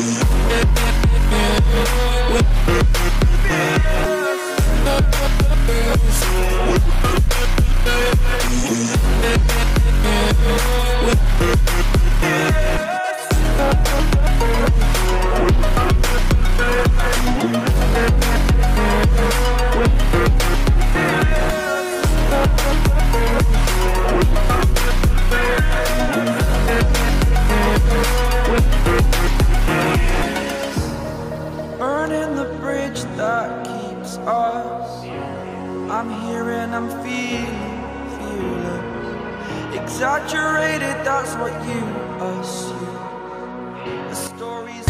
We'll that keeps us. I'm here and I'm feeling fearless. Exaggerated, that's what you assume. The story's.